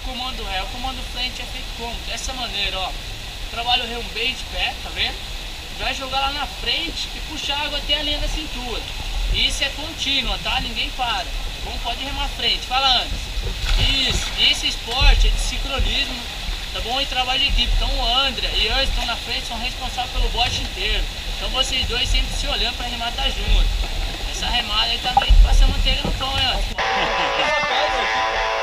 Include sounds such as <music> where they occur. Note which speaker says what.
Speaker 1: comando ré. O comando frente é feito como? Dessa maneira, ó. Trabalha o remo bem de pé, tá vendo? Vai jogar lá na frente e puxar a água até a linha da cintura. Isso é contínua tá? Ninguém para. Bom, pode remar frente. Fala antes. Isso. Esse esporte é de sincronismo, tá bom? E trabalho de equipe. Então o André e eu estão na frente, são responsáveis pelo bote inteiro. Então vocês dois sempre se olhando para remar tá junto. Essa remada aí tá meio que passando manteiga no pão, hein? <laughs> <laughs>